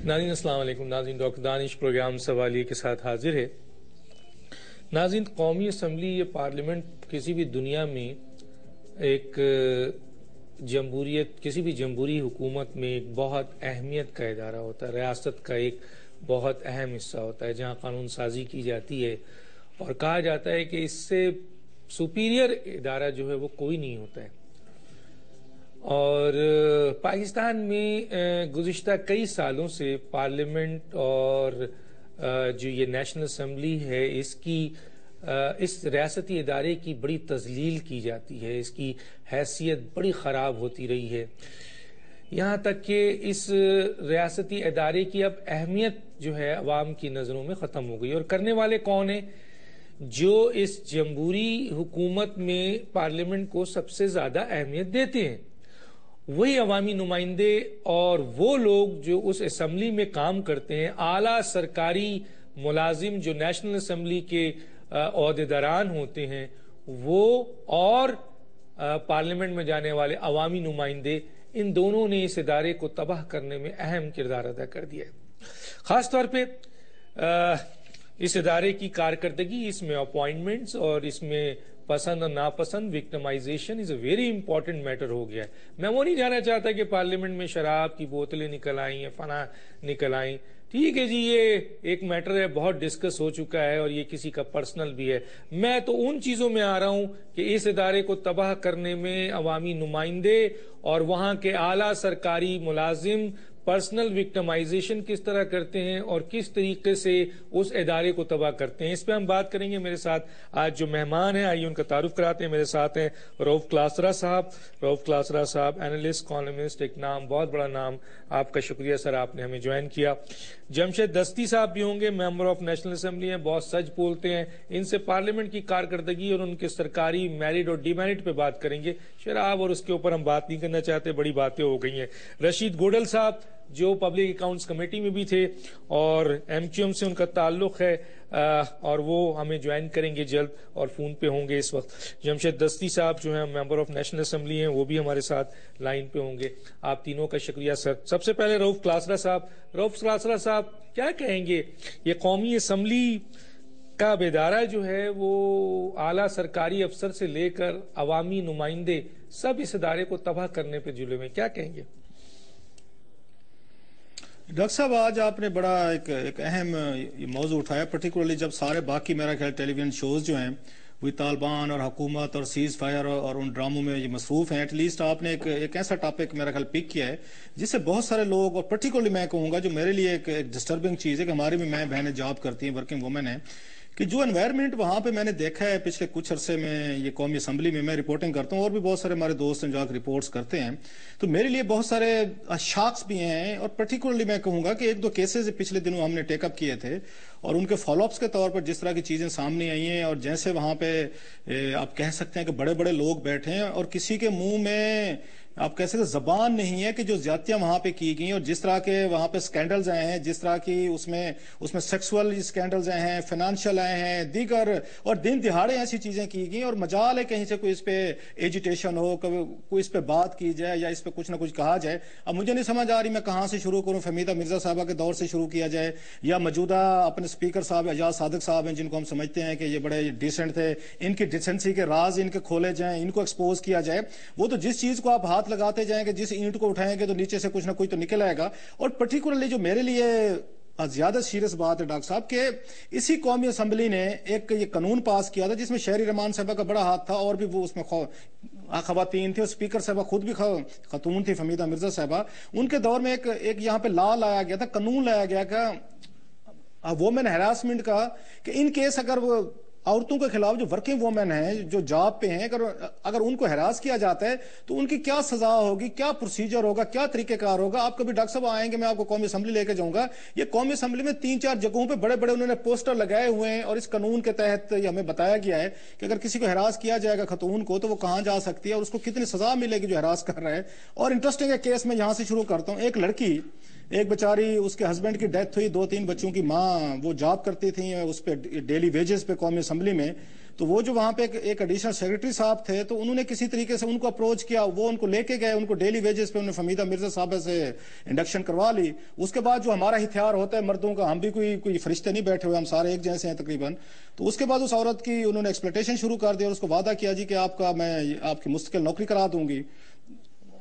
नाजीन असलम नाजीन doctor Danish programme सवालिए के साथ हाजिर है। नाजीन कौमी असम्बली ये पार्लियामेंट किसी भी दुनिया में एक जमहूरियत, किसी भी जमहूरी हुकूमत में एक बहुत अहमियत का इदारा होता है। रियासत का एक बहुत अहम हिस्सा होता है, जहाँ कानून साजी की जाती है। और कहा जाता है कि इससे सुपीरियर इदारा जो है वो कोई नहीं होता है। और पाकिस्तान में गुज्त कई सालों से पार्लियामेंट और जो ये नेशनल असम्बली है, इसकी इस रियासती इदारे की बड़ी तजलील की जाती है। इसकी हैसियत बड़ी ख़राब होती रही है। यहाँ तक कि इस रियासती इदारे की अब अहमियत जो है अवाम की नज़रों में ख़त्म हो गई। और करने वाले कौन है? जो इस जमहूरी हुकूमत में पार्लियामेंट को सबसे ज़्यादा अहमियत देते हैं। वही अवामी नुमाइंदे और वो लोग जो उस असम्बली में काम करते हैं, आला सरकारी मुलाजिम जो नेशनल असम्बली के अहदेदारान होते हैं, वो और पार्लियामेंट में जाने वाले अवामी नुमाइंदे, इन दोनों ने इस इदारे को तबाह करने में अहम किरदार अदा कर दिया है। ख़ास तौर पर इस इदारे की कारकर्दगी, इसमें अपॉइंटमेंट्स और इसमें पसंद और नापसंद victimisation is a very important matter हो गया है। मैं वो नहीं जाना चाहता कि पार्लियामेंट में शराब की बोतलें निकल आई या फना निकल आई। ठीक है जी, ये एक मैटर है, बहुत डिस्कस हो चुका है और ये किसी का पर्सनल भी है। मैं तो उन चीज़ों में आ रहा हूँ कि इस इदारे को तबाह करने में अवामी नुमाइंदे और वहाँ के आला सरकारी मुलाजिम पर्सनल विक्टमाइजेशन किस तरह करते हैं और किस तरीके से उस इदारे को तबाह करते हैं। इस पर हम बात करेंगे। मेरे साथ आज जो मेहमान हैं, आइए उनका तारुफ कराते हैं। मेरे साथ हैं रऊफ क्लासरा साहब। रऊफ क्लासरा साहब एनालिस्ट कॉलमिस्ट एक नाम, बहुत बड़ा नाम आपका शुक्रिया सर, आपने हमें ज्वाइन किया। जमशेद दस्ती साहब भी होंगे, मेंबर ऑफ़ नेशनल असेंबली हैं, बहुत सच बोलते हैं। इनसे पार्लियामेंट की कारकर्दगी और उनके सरकारी मेरिट और डिमेरिट पे बात करेंगे। शराब और उसके ऊपर हम बात नहीं करना चाहते, बड़ी बातें हो गई हैं। रशीद गोडल साहब जो पब्लिक अकाउंट्स कमेटी में भी थे और एमक्यूएम से उनका ताल्लुक है आ, और वो हमें ज्वाइन करेंगे जल्द और फ़ोन पे होंगे इस वक्त। जमशेद दस्ती साहब जो है मेंबर ऑफ़ नेशनल असेंबली हैं वो भी हमारे साथ लाइन पे होंगे। आप तीनों का शुक्रिया सर। सबसे पहले रऊफ क्लासरा साहब। रऊफ क्लासरा साहब क्या कहेंगे? ये कौमी असम्बली का बेदारा जो है वो आला सरकारी अफसर से लेकर अवामी नुमाइंदे सब इस इदारे को तबाह करने पर जुले हुए क्या कहेंगे? डॉक्टर साहब आज आपने बड़ा एक एक अहम मौजू उठाया पर्टिकुलरली जब सारे बाकी मेरा ख्याल टेलीविज़न शोज़ जो हैं वही तालिबान और हुकूमत और सीज फायर और, और उन ड्रामों में ये मसरूफ हैं। एटलीस्ट आपने एक एक ऐसा टॉपिक मेरा ख्याल पिक किया है जिससे बहुत सारे लोग और पर्टिकुलरली मैं कहूँगा जो मेरे लिए एक, डिस्टर्बिंग चीज़ है कि हमारी भी मैं बहनें जॉब करती हैं वर्किंग वुमेन है कि जो एनवायरनमेंट वहाँ पे मैंने देखा है, पिछले कुछ अरसे में ये कौमी असम्बली में मैं रिपोर्टिंग करता हूँ और भी बहुत सारे हमारे दोस्त हैं जो आकर रिपोर्ट्स करते हैं। तो मेरे लिए बहुत सारे शाक्स भी हैं और पर्टिकुलरली मैं कहूँगा कि एक दो केसेस पिछले दिनों हमने टेकअप किए थे और उनके फॉलोअप्स के तौर पर जिस तरह की चीज़ें सामने आई हैं और जैसे वहाँ पे आप कह सकते हैं कि बड़े बड़े लोग बैठे हैं और किसी के मुँह में आप कह सकते जबान नहीं है कि जो ज्यादतियाँ वहाँ पे की गई और जिस तरह के वहाँ पे स्कैंडल्स आए हैं, जिस तरह की उसमें उसमें सेक्सुअल स्कैंडल्स आए हैं फाइनेंशियल आए हैं, दीगर और दिन दिहाड़े ऐसी चीज़ें की गई और मजाल है कहीं से कोई इस पे एजुटेशन हो, कभी कोई इस पे बात की जाए या इस पे कुछ ना कुछ कहा जाए। अब मुझे नहीं समझ आ रही मैं कहाँ से शुरू करूँ फमीदा मिर्ज़ा साहबा के दौर से शुरू किया जाए या मौजूदा अपने स्पीकर साहब, एजाज सादक साहब हैं, जिनको हम समझते हैं कि ये बड़े डिसेंट थे, इनकी डिसेंसी के राज इनके खोले जाए, इनको एक्सपोज किया जाए। वो तो जिस चीज़ को आप हाथ लगाते जाएँगे, जिस ईंट को उठाएँगे तो नीचे से कुछ ना कुछ तो निकल आएगा। और पर्टिकुलरली जो मेरे लिए ज़्यादा सीरियस बात है, डॉक्टर साहब, के इसी कौमी असम्बली ने एक ये कानून पास किया था, जिसमें शहरी रमान साहबा का बड़ा हाथ था, और भी वो उसमें खवतिन थी, और स्पीकर साहबा खुद भी खतून थी, फमीदा मिर्ज़ा साहबा। उनके दौर में एक एक यहाँ पे ला लाया गया था, कानून लाया गया का वोमेन हेरासमेंट का कि इन केस अगर वो औरतों के खिलाफ जो वर्किंग वुमेन है, जो जॉब पे हैं, अगर अगर उनको हरास किया जाता है तो उनकी क्या सजा होगी, क्या प्रोसीजर होगा, क्या तरीकेकार होगा? आप कभी डॉक्टर साहब आएँगे, मैं आपको कौमी असम्बली लेके जाऊँगा। ये कौमी असम्बली में तीन चार जगहों पे बड़े बड़े उन्होंने पोस्टर लगाए हुए हैं और इस कानून के तहत हमें बताया गया है कि अगर किसी को हरास किया जाएगा खतून को तो वो कहाँ जा सकती है और उसको कितनी सजा मिलेगी जो हरास कर रहा है। और इंटरेस्टिंग है केस में यहाँ से शुरू करता हूँ। एक लड़की, एक बेचारी, उसके हस्बैंड की डेथ हुई दो तीन बच्चों की माँ, वो जॉब करती थी, उस पर डेली वेजेस पे कौमी असम्बली में तो वो जो वहाँ पे एक, एक एडिशनल सेक्रेटरी साहब थे तो उन्होंने किसी तरीके से उनको अप्रोच किया वो उनको लेके गए उनको डेली वेजेस पे उन्होंने फमीदा मिर्ज़ा साहब से इंडक्शन करवा ली। उसके बाद जो हमारा हथियार होता है मर्दों का हम भी कोई कोई फरिश्ते नहीं बैठे हुए हम सारे एक जैसे हैं तकरीबन। तो उसके बाद उस औरत की उन्होंने एक्सप्लेटेशन शुरू कर दिया और उसको वादा किया जी कि आपका मैं आपकी मुस्तकिल नौकरी करा दूँगी।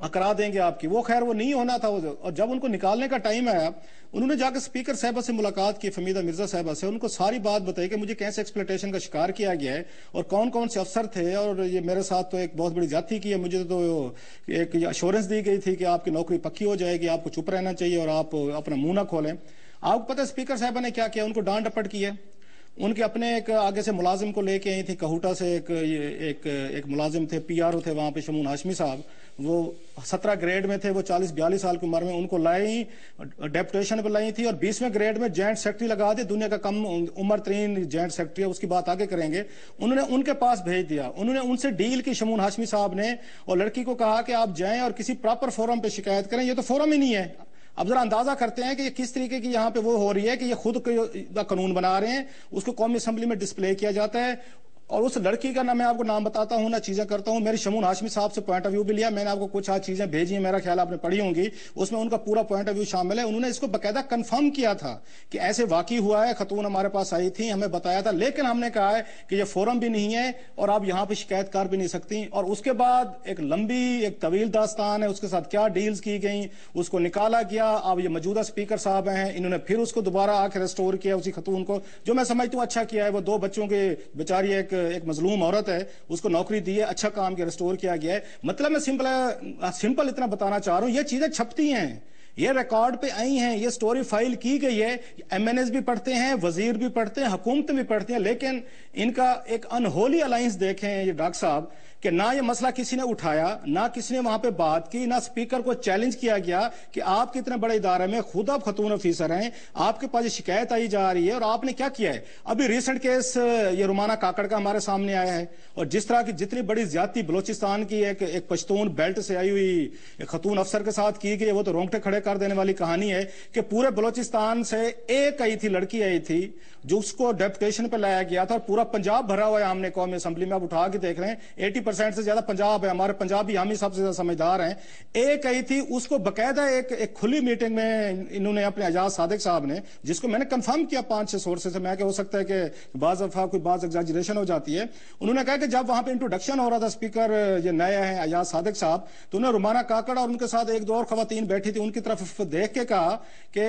करा देंगे आपकी। वो खैर वो नहीं होना था और जब उनको निकालने का टाइम आया, उन्होंने जाकर स्पीकर साहबा से मुलाकात की, फमीदा मिर्ज़ा साहबा से, उनको सारी बात बताई कि मुझे कैसे एक्सप्लेटेशन का शिकार किया गया है और कौन कौन से अफसर थे और ये मेरे साथ तो एक बहुत बड़ी जाति की है, मुझे तो एक अश्योरेंस दी गई थी कि आपकी नौकरी पक्की हो जाएगी, आपको चुप रहना चाहिए और आप अपना मुँह ना खोलें। आपको पता स्पीकर साहबा ने क्या किया? उनको डांट डपट की है। उनके अपने एक आगे से मुलाजिम को लेके आई थी, कहूटा से एक एक एक मुलाजिम थे, पीआरओ थे वहाँ पे शमून हाशमी साहब। वो सत्रह ग्रेड में थे, वो चालीस, बयालीस साल की उम्र में उनको लाई डेपुटेशन पर लाई थी और बीसवें ग्रेड में जॉइंट सेक्रेटरी लगा दी, दुनिया का कम उम्र तरीन जॉइंट सेक्रेटरी है, उसकी बात आगे करेंगे। उन्होंने उनके पास भेज दिया। उन्होंने उनसे डील की, शमून हाशमी साहब ने, और लड़की को कहा कि आप जाएँ और किसी प्रॉपर फोरम पे शिकायत करें। ये तो फोरम ही नहीं है। अब जरा अंदाज़ा करते हैं कि ये किस तरीके की यहाँ पे वो हो रही है कि ये खुद का कानून बना रहे हैं, उसको कौमी असम्बली में डिस्प्ले किया जाता है और उस लड़की का ना मैं आपको नाम बताता हूँ, ना चीज़ें करता हूँ। मेरी शमून हाशमी साहब से पॉइंट ऑफ़ व्यू भी लिया। मैंने आपको कुछ आज चीज़ें भेजी है, मेरा ख्याल आपने पढ़ी होंगी। उसमें उनका पूरा पॉइंट ऑफ़ व्यू शामिल है। उन्होंने इसको बकायदा कंफर्म किया था कि ऐसे वाकई हुआ है, खतून हमारे पास आई थी, हमें बताया था। लेकिन हमने कहा है कि ये फोरम भी नहीं है और आप यहाँ पे शिकायत कर भी नहीं सकती। और उसके बाद एक लंबी, एक तवील दास्तान है, उसके साथ क्या डील्स की गई, उसको निकाला गया। अब ये मौजूदा स्पीकर साहब हैं, इन्होंने फिर उसको दोबारा आके रेस्टोर किया उसी खतून को। जो मैं समझती हूँ अच्छा किया है, वो दो बच्चों के बेचारी एक एक मजलूम औरत है, उसको नौकरी दी है अच्छा काम किया रिस्टोर किया गया है। मतलब मैं सिंपल सिंपल इतना बताना चाह रहा हूँ, ये चीज़ें छपती हैं। ये रिकॉर्ड पे आई हैं, ये स्टोरी फ़ाइल की गई है। एमएनएस भी पढ़ते हैं, वज़ीर भी पढ़ते हैं, हुकूमत भी पढ़ते हैं, लेकिन इनका एक अनहोली अलायंस देखें, ये डॉक्टर साहब कि ना ये मसला किसी ने उठाया ना किसी ने वहाँ पे बात की ना स्पीकर को चैलेंज किया गया कि आप कितने बड़े इदारे में खुद आप खतून ऑफिसर हैं आपके पास ये शिकायत आई जा रही है और आपने क्या किया है? अभी रिसेंट केस ये रुमाना काकड़ का हमारे सामने आया है और जिस तरह की जितनी बड़ी ज़्यादा बलोचिस्तान की एक, एक पश्तून बेल्ट से आई हुई खतून अफसर के साथ की गई वो तो रोंगटे खड़े कर देने वाली कहानी है कि पूरे बलोचिस्तान से एक आई थी लड़की आई थी जो उसको डेपुटेशन पर लाया गया था और पूरा पंजाब भरा हुआ है हमने कौमी असम्बली में आप उठा के देख रहे हैं एटी परसेंट से ज़्यादा पंजाब है हमारे पंजाबी हम ही सबसे ज़्यादा समझदार हैं। एक आई थी उसको बकायदा एक, एक खुली मीटिंग में इन्होंने अपने एजाज सादिक साहब ने जिसको मैंने कंफर्म किया पाँच छह सोर्सेज से मैं हो सकता है कि बाज अफा कोई बाज एग्जाजरेशन हो जाती है। उन्होंने कहा कि जब वहाँ पर इंट्रोडक्शन हो रहा था स्पीकर ये नया है एजाज सादिक साहब तो उन्होंने रुमाना काकड़ और उनके साथ एक दो और खातन बैठी थी उनकी तरफ़ देख के कहा कि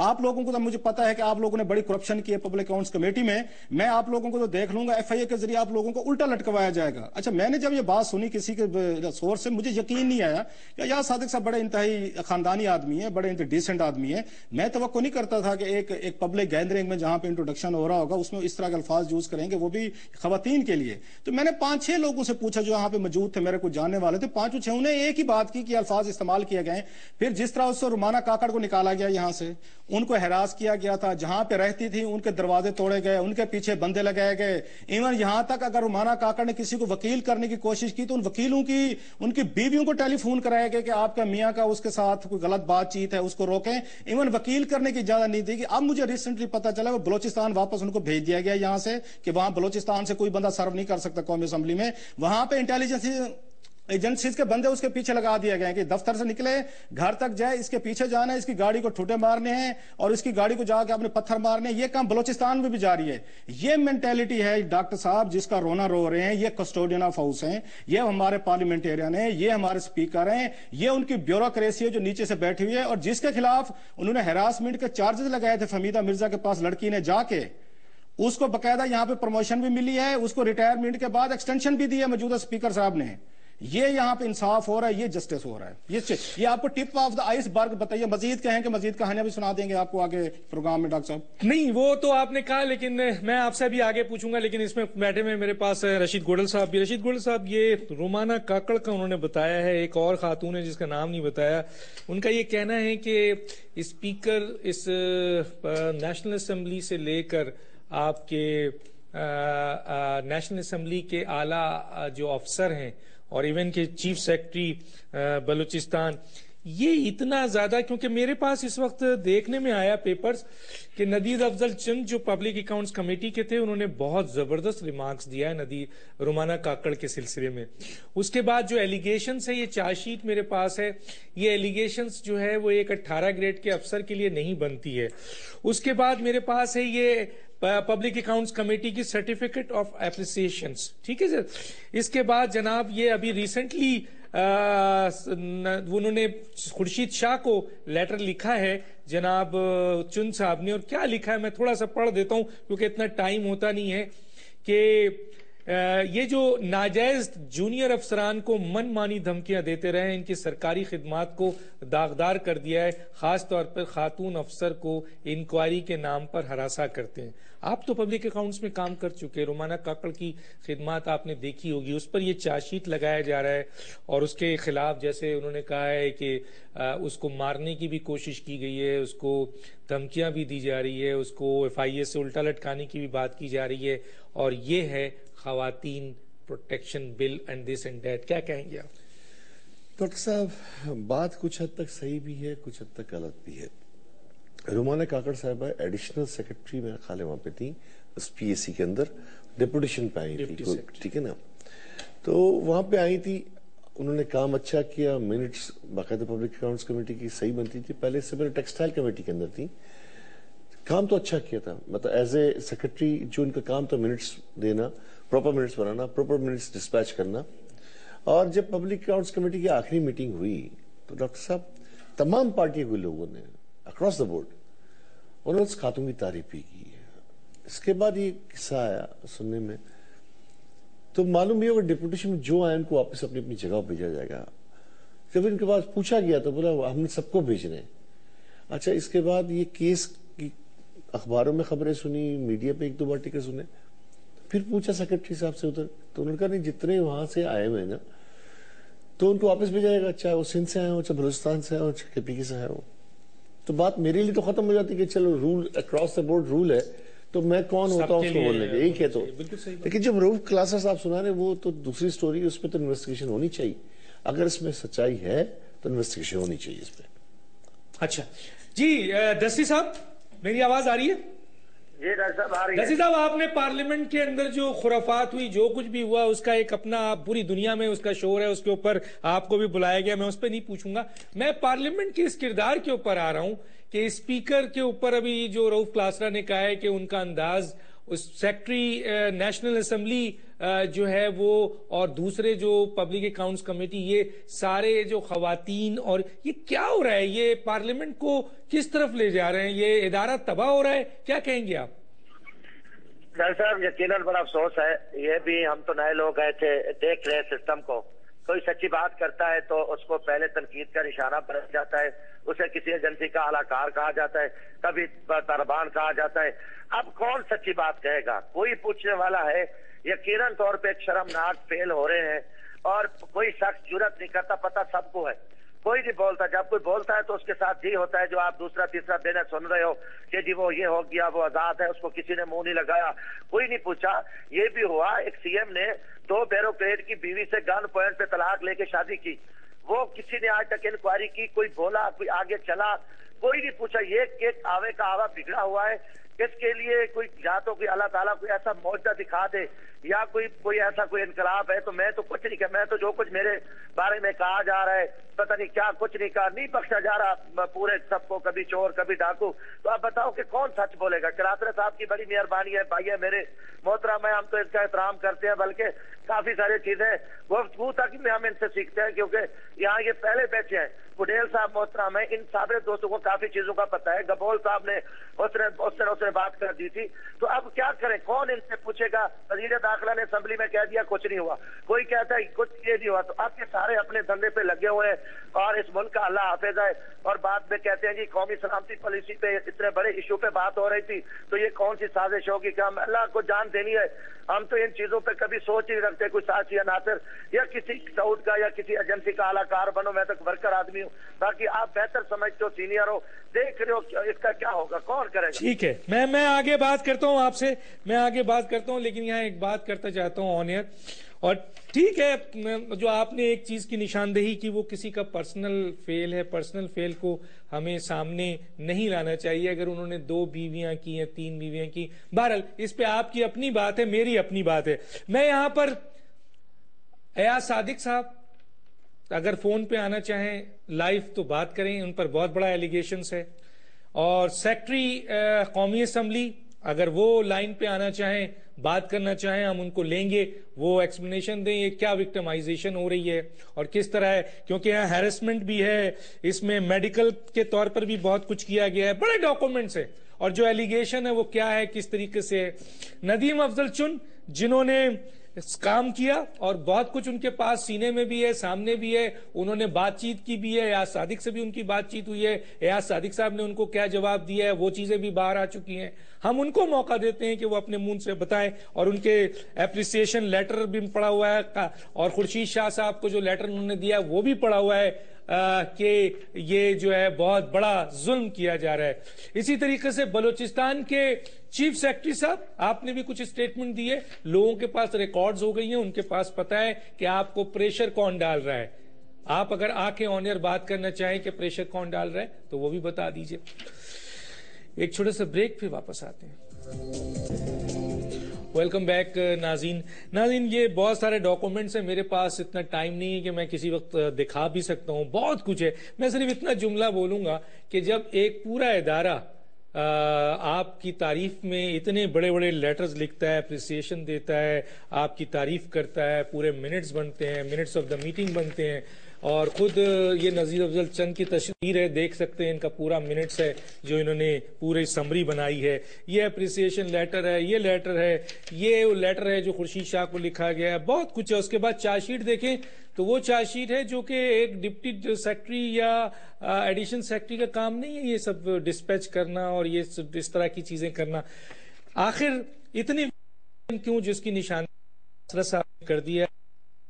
आप लोगों को तो मुझे पता है कि आप लोगों ने बड़ी करप्शन की है पब्लिक अकाउंट्स कमेटी में। मैं आप लोगों को तो देख लूँगा एफआईए के ज़रिए आप लोगों को उल्टा लटकवाया जाएगा। अच्छा मैंने जब ये बात सुनी किसी के सोर्स से, मुझे यकीन नहीं आया कि यार सादिक साहब बड़े इंतहाई खानदानी आदमी है, बड़े डिसेंट आदमी है। मैं तो नहीं करता था कि एक एक पब्लिक गैदरिंग में जहाँ पर इंट्रोडक्शन हो रहा होगा, उसमें इस तरह के अल्फाज यूज़ करेंगे, वो भी खातन के लिए। तो मैंने पाँच छह लोगों से पूछा जो यहाँ पे मौजूद थे, मेरे को जानने वाले थे, पाँचों छह उन्हें एक ही बात की कि अल्फाज इस्तेमाल किए गए फिर जिस तरह उससे रुमाना काकड़ को निकाला गया यहाँ से उनको हरास किया गया था, जहाँ पे रहती थी, उनके दरवाजे तोड़े गए, उनके पीछे बंदे लगाए गए। इवन यहाँ तक अगर रुमाना काकड़ ने किसी को वकील करने की कोशिश की तो उन वकीलों की, उनकी बीवियों को टेलीफोन कराया गया कि आपका मियाँ का उसके साथ कोई गलत बातचीत है, उसको रोकें। इवन वकील करने की इजाज़त नहीं दी अब मुझे रिसेंटली पता चला, वो बलोचिस्तान वापस उनको भेज दिया गया यहाँ से, कि वहाँ बलोचिस्तान से कोई बंदा सर्व नहीं कर सकता कौमी असम्बली में। वहाँ पर इंटेलिजेंस एजेंसीज के बंदे उसके पीछे लगा दिए गए कि दफ्तर से निकले, घर तक जाए, इसके पीछे जाना है, इसकी गाड़ी को ठूटे मारने हैं और इसकी गाड़ी को जाके अपने पत्थर मारने ये काम बलोचिस्तान में भी जारी है। ये मेंटेलिटी है डॉक्टर साहब जिसका रोना रो रहे हैं, ये कस्टोडियन ऑफ़ हाउस हैं, ये हमारे पार्लियामेंटेरियन है, ये हमारे स्पीकर हैं, ये उनकी ब्यूरोक्रेसी है जो नीचे से बैठी हुई है और जिसके खिलाफ उन्होंने हेरासमेंट के चार्जेस लगाए थे फमीदा मिर्ज़ा के पास लड़की ने जाके। उसको बकायदा यहाँ पे प्रमोशन भी मिली है, उसको रिटायरमेंट के बाद एक्सटेंशन भी दी है मौजूदा स्पीकर साहब ने। ये यहाँ पे इंसाफ हो रहा है, ये जस्टिस हो रहा है। ये ये आपको tip of the iceberg बताइए, मजीद कहें कि मजीद कहानियाँ भी सुना देंगे आपको आगे प्रोग्राम में डॉक्टर साहब। नहीं, वो तो आपने कहा, लेकिन मैं आपसे भी आगे पूछूँगा, लेकिन इसमें बैठे में मेरे पास रशीद गोडल साहब भी। रशीद गोडल साहब, ये रोमाना काकड़ का उन्होंने बताया है, एक और खातून है जिसका नाम नहीं बताया। उनका ये कहना है कि स्पीकर इस नेशनल असेंबली से लेकर आपके नेशनल असेंबली के आला जो अफसर हैं और इवन के चीफ सेक्रेटरी बलूचिस्तान ये इतना ज़्यादा, क्योंकि मेरे पास इस वक्त देखने में आया पेपर्स कि नदीर अफजल चंद, जो पब्लिक अकाउंट्स कमेटी के थे, उन्होंने बहुत ज़बरदस्त रिमार्क्स दिया है नदी, रुमाना काकड़ के सिलसिले में। उसके बाद जो एलिगेशन है, ये चार्जशीट मेरे पास है। ये एलिगेशन जो है, वो एक अट्ठारह ग्रेड के अफसर के लिए नहीं बनती है। उसके बाद मेरे पास है ये पब्लिक अकाउंट्स कमेटी की सर्टिफिकेट ऑफ़ एप्रिसिएशन ठीक है सर? इसके बाद जनाब, ये अभी रिसेंटली उन्होंने खुर्शीद शाह को लेटर लिखा है, जनाब चुन साहब ने, और क्या लिखा है, मैं थोड़ा सा पढ़ देता हूँ, क्योंकि इतना टाइम होता नहीं है, कि ये जो नाजायज जूनियर अफसरान को मन मानी धमकियाँ देते रहे इनकी सरकारी खिदमात को दागदार कर दिया है, खास तौर पर खातून अफसर को इंक्वायरी के नाम पर हरासा करते हैं। आप तो पब्लिक अकाउंट्स में काम कर चुके रोमाना काकड़ की खिदमत आपने देखी होगी, उस पर यह चार्जशीट लगाया जा रहा है और उसके खिलाफ जैसे उन्होंने कहा है कि उसको मारने की भी कोशिश की गई है, उसको धमकियाँ भी दी जा रही है, उसको एफ़ आई ए से उल्टा लटकाने की भी बात की जा रही है और ये है खातन protection bill and this and that क्या कहेंगे आप? डॉक्टर साहब बात कुछ हद तक सही भी है कुछ हद तक गलत भी है। रुमाना काकड़ साहब एडिशनल सेक्रेटरी मेरा ख्याल वहाँ पे थी उस पीएससी के अंदर डेपुटेशन पे आई थी ठीक है ना? तो वहाँ पे आई थी उन्होंने काम अच्छा किया मिनट्स बाकायदा पब्लिक अकाउंट्स कमेटी की सही बनती थी पहले से मेरे टेक्सटाइल कमेटी के अंदर थी। काम तो अच्छा किया था मतलब एज ए सेक्रेटरी जो इनका काम था मिनट्स देना प्रॉपर मिनट्स बनाना प्रॉपर मिनट्स डिस्पैच करना। और जब पब्लिक अकाउंट्स कमेटी की आखिरी मीटिंग हुई तो डॉक्टर साहब, तमाम पार्टी के लोगों ने अक्रॉस द बोर्ड उन्होंने उस की तारीफ़ भी की इसके बाद ये किस्सा आया सुनने में तो मालूम ये होगा डिपुटेशन में जो आए उनको वापस अपनी अपनी जगह भेजा जाएगा। जब इनके पास पूछा गया तो बोला हमने सबको भेजने अच्छा इसके बाद ये केस की अखबारों में खबरें सुनी, मीडिया पे एक दो बार टिके सुने। फिर पूछा सेक्रेटरी साहब से उधर तो उन्होंने कहा नहीं जितने वहाँ से आए हुए ना तो उनको वापस भेजा जाएगा। चाहे वो सिंध से आए हो चाहे बलूचिस्तान से आए हो चाहे के से आए हो। तो बात मेरे लिए तो खत्म हो जाती है कि चलो rule across the board rule है तो मैं कौन होता हूँ उसको बोलने के एक है तो लेकिन जब रूफ क्लासेस आप सुना रहे वो तो दूसरी स्टोरी उस पर तो इन्वेस्टिगेशन होनी चाहिए। अगर इसमें सच्चाई है तो इन्वेस्टिगेशन होनी चाहिए इस पर अच्छा। जी दस्ती साहब मेरी आवाज़ आ रही है? जी डॉक्टर साहब आपने पार्लियामेंट के अंदर जो खुराफात हुई, जो कुछ भी हुआ, उसका एक अपना पूरी दुनिया में उसका शोर है, उसके ऊपर आपको भी बुलाया गया, मैं उस पर नहीं पूछूँगा। मैं पार्लियामेंट के इस किरदार के ऊपर आ रहा हूँ कि स्पीकर के ऊपर अभी जो रऊफ क्लासरा ने कहा है कि उनका अंदाज उस सेक्रेटरी नेशनल असेंबली जो है वो और दूसरे जो पब्लिक अकाउंट्स कमेटी ये सारे जो खातन और ये क्या हो रहा है? ये पार्लियामेंट को किस तरफ़ ले जा रहे हैं? ये इदारा तबाह हो रहा है? क्या कहेंगे आप? डॉक्टर साहब यकीन बड़ा अफसोस है, ये भी हम तो नए लोग गए थे, देख रहे सिस्टम को। कोई सच्ची बात करता है तो उसको पहले तनकीद का निशाना बन जाता है, उसे किसी एजेंसी का अलाकार कहा जाता है, कभी तरबान कहा जाता है। अब कौन सच्ची बात कहेगा? कोई पूछने वाला है यकीन तौर पर एक शर्मनाक फेल हो रहे हैं और कोई शख्स ज़रूरत नहीं करता, पता सबको है। कोई नहीं बोलता, जब कोई बोलता है तो उसके साथ ही होता है जो आप दूसरा, तीसरा दिन सुन रहे हो कि जी वो ये हो गया, वो आज़ाद है, उसको किसी ने मुँह नहीं लगाया। कोई नहीं पूछा। ये भी हुआ, एक सीएम ने दो ब्यूरोक्रेट की बीवी से गन पॉइंट पे तलाक लेके शादी की। वो किसी ने आज तक इंक्वायरी की, कोई बोला, कोई आगे चला, कोई नहीं पूछा। ये केक आवे का आवा बिगड़ा हुआ है। इसके लिए कोई या तो कोई अल्लाह ताला कोई ऐसा मौजा दिखा दे या कोई कोई ऐसा कोई इनकलाब है तो मैं तो कुछ नहीं कह, मैं तो जो कुछ मेरे बारे में कहा जा रहा है, पता नहीं क्या, कुछ नहीं कहा, नहीं बख्शा जा रहा पूरे सबको, कभी चोर, कभी डाकू। तो आप बताओ कि कौन सच बोलेगा? किरातरे साहब की बड़ी मेहरबानी है, भाई है मेरे मोहतरा में हम तो इसका एहतराम करते हैं, बल्कि काफ़ी सारी चीज़ें वो तक में हम इनसे सीखते हैं, क्योंकि यहाँ ये पहले बैठे हैं। गुडेल साहब मोहतराम है, इन सारे दोस्तों को काफ़ी चीज़ों का पता है। गबोल साहब ने उसने उसने उसने बात कर दी थी। तो अब क्या करें? कौन इनसे पूछेगा? वज़ीर दाखिला ने असेंबली में कह दिया, कुछ नहीं हुआ। कोई कहता है कुछ ये नहीं हुआ तो आपके सारे अपने धंधे पे लगे हुए हैं और इस मुल्क का अल्लाह हाफिज है। और बाद में कहते हैं जी कौमी सलामती पॉलिसी पे इतने बड़े इशू पे बात हो रही थी तो ये कौन सी साजिश होगी? क्या अल्लाह को जान देनी है? हम तो इन चीज़ों पर कभी सोच ही रखते, कोई साथी या नासिर या किसी साउथ का या किसी एजेंसी का आलाकार बनो, मैं तो वर्कर आदमी हूँ। ताकि आप बेहतर समझते हो, सीनियर हो, देख रहे हो इसका क्या होगा, कौन करेगा? ठीक है। मैं मैं आगे बात करता हूँ आपसे, मैं आगे बात करता हूँ, लेकिन यहाँ एक बात करता चाहता हूँ ऑनियर और ठीक है जो आपने एक चीज़ की निशानदेही की, वो किसी का पर्सनल फेल है पर्सनल फेल को हमें सामने नहीं लाना चाहिए। अगर उन्होंने दो बीवियाँ की या तीन बीवियाँ की बहरल इस पे आपकी अपनी बात है, मेरी अपनी बात है। मैं यहाँ पर, अयाज सादिक साहब, अगर फ़ोन पे आना चाहें लाइव तो बात करें, उन पर बहुत बड़ा एलिगेशन है। और सेक्रेटरी कौमी असम्बली अगर वो लाइन पे आना चाहें बात करना चाहें, हम उनको लेंगे। वो एक्सप्लेनेशन दें, ये क्या विक्टिमाइजेशन हो रही है और किस तरह है। क्योंकि यहाँ हेरसमेंट भी है। इसमें मेडिकल के तौर पर भी बहुत कुछ किया गया है। बड़े डॉक्यूमेंट्स है। और जो एलिगेशन है, वो क्या है, किस तरीके से है। नदीम अफजल चुन, जिन्होंने काम किया और बहुत कुछ उनके पास सीने में भी है, सामने भी है, उन्होंने बातचीत की भी है, या सादिक से भी उनकी बातचीत हुई है, या सादिक साहब ने उनको क्या जवाब दिया है, वो चीज़ें भी बाहर आ चुकी हैं। हम उनको मौका देते हैं कि वो अपने मुँह से बताएँ और उनके एप्रिसिएशन लेटर भी पड़ा हुआ है और खुर्शीद शाह साहब को जो लेटर उन्होंने दिया वो भी पड़ा हुआ है। कि ये जो है बहुत बड़ा जुल्म किया जा रहा है। इसी तरीके से बलूचिस्तान के चीफ सेक्रेटरी साहब, आपने भी कुछ स्टेटमेंट दिए। लोगों के पास रिकॉर्ड्स हो गई हैं, उनके पास पता है कि आपको प्रेशर कौन डाल रहा है। आप अगर आके ऑनियर बात करना चाहें कि प्रेशर कौन डाल रहा है तो वो भी बता दीजिए। एक छोटे से ब्रेक, फिर वापस आते हैं। वेलकम बैक नाजीन नाजीन ये बहुत सारे डॉक्यूमेंट्स हैं मेरे पास। इतना टाइम नहीं है कि मैं किसी वक्त uh, दिखा भी सकता हूँ। बहुत कुछ है। मैं सिर्फ़ इतना जुमला बोलूँगा कि जब एक पूरा इदारा uh, आपकी तारीफ़ में इतने बड़े बड़े लेटर्स लिखता है अप्रिसिएशन देता है आपकी तारीफ़ करता है पूरे मिनट्स बनते हैं मिनट्स ऑफ़ द मीटिंग बनते हैं। और खुद, ये नजीर अफजल चंद की तस्वीर है, देख सकते हैं इनका पूरा मिनट्स है, जो इन्होंने पूरे समरी बनाई है। ये अप्रिसिएशन लेटर है, ये लेटर है, ये वो लेटर है जो खुर्शीद शाह को लिखा गया है। बहुत कुछ है, उसके बाद चार्जशीट देखें तो वो चार्जशीट है जो कि एक डिप्टी सेक्रेटरी या एडिशन सेक्रेटरी का काम नहीं है ये सब डिस्पैच करना और ये इस तरह की चीज़ें करना। आखिर इतनी क्यों जिसकी निशान कर दिया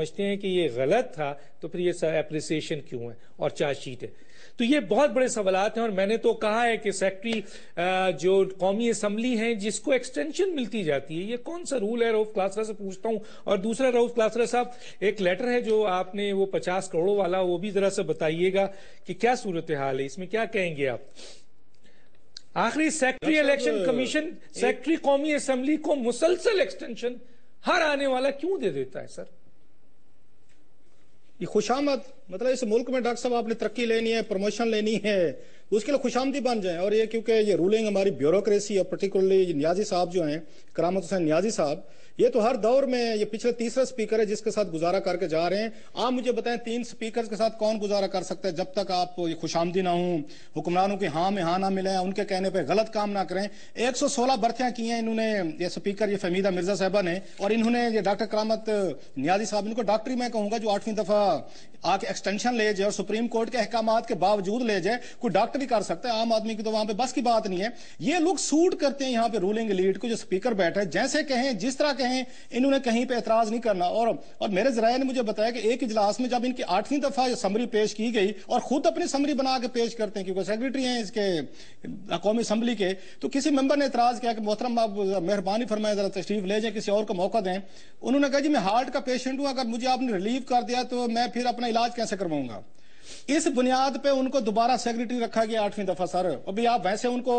समझते हैं कि ये गलत था तो फिर ये अप्रिसिएशन क्यों है? और चार्जशीट है। तो ये बहुत बड़े सवाल हैं और मैंने तो कहा है कि सेक्रेटरी जो कौमी असम्बली है जिसको एक्सटेंशन मिलती जाती है ये कौन सा रूल है? रऊफ क्लासरा से पूछता हूँ। और दूसरा रऊफ क्लासरा साहब एक लेटर है जो आपने वो पचास करोड़ों वाला वो भी जरा से बताइएगा कि क्या सूरत हाल है इसमें क्या कहेंगे आप? आखिरी सेक्रेटरी इलेक्शन कमीशन सेक्रेटरी कौमी असम्बली को मुसलसल एक्सटेंशन हर आने वाला क्यों दे देता है सर? ये खुशामद मतलब इस मुल्क में डॉक्टर साहब आपने तरक्की लेनी है, प्रमोशन लेनी है, उसके लिए खुशामदी बन जाए। और ये क्योंकि ये रूलिंग हमारी ब्यूरोक्रेसी और पर्टिकुलरली न्याजी साहब जो हैं, करामत हुसैन न्याजी साहब ये तो हर दौर में ये पिछले तीसरा स्पीकर है जिसके साथ गुजारा करके जा रहे हैं। आप मुझे बताएँ, तीन स्पीकर के साथ कौन गुजारा कर सकता है? जब तक आप ये खुशामदी ना हो, हुक्मरानों के हाँ में हाँ ना मिले, उनके कहने पर गलत काम ना करें। एक सौ सोलह भर्तियाँ की हैं इन्होंने ये स्पीकर ये फहमीदा मिर्ज़ा साहबा ने, और इन्होंने ये डॉक्टर करामत न्याजी साहब, इनको डॉक्टरी मैं कहूँगा जो आठवीं दफ़ा आके एक्सटेंशन ले जाए और सुप्रीम कोर्ट के अहकाम के बावजूद ले जाए, कोई डॉक्टर भी कर सकता है। आम आदमी की तो वहाँ पे बस की बात नहीं है। ये लोग सूट करते हैं यहाँ पे रूलिंग लीड को, जो स्पीकर बैठे जैसे कहें, जिस तरह कहें इन्होंने कहीं पे एतराज़ नहीं करना। और और मेरे जराये ने मुझे बताया कि एक इजलास में जब इनकी आठवीं दफ़ा समरी पेश की गई और खुद अपनी समरी बना के पेश करते हैं, क्योंकि सेक्रेटरी हैं इसके कौमी असम्बली के तो किसी मेंबर ने एतराज़ किया कि मोहतरम आप मेहरबानी फरमाए, जरा तशरीफ़ ले जाए, किसी और को मौका दें। उन्होंने कहा, जी, मैं हार्ट का पेशेंट हूँ, अगर मुझे आपने रिलीव कर दिया तो मैं फिर अपना इलाज कैसे करवाऊँगा? इस बुनियाद पे उनको दोबारा सेक्रेटरी रखा गया आठवीं दफ़ा, सर। अभी आप वैसे उनको